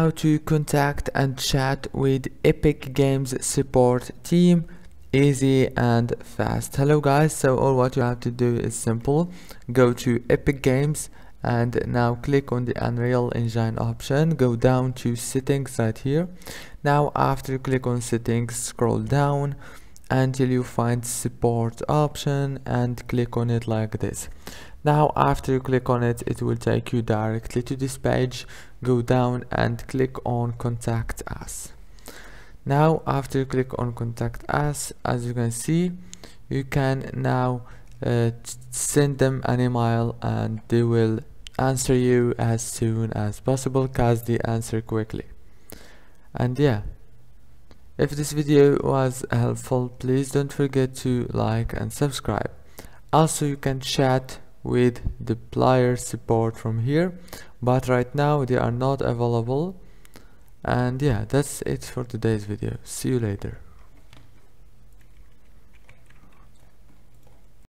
how to contact and chat with Epic Games support team. Easy and fast. Hello guys. So all what you have to do is simple. Go to Epic Games and now click on the Unreal Engine option. Go down to settings right here. Now after you click on settings scroll down until you find support option and click on it like this. Now after you click on it it will take you directly to this page. Go down and click on contact us. Now after you click on contact us as you can see you can now uh, send them an email and they will answer you as soon as possible. Cause they answer quickly. And yeah if this video was helpful please don't forget to like and subscribe. Also you can chat with the player support from here but right now they are not available. And yeah that's it for today's video. See you later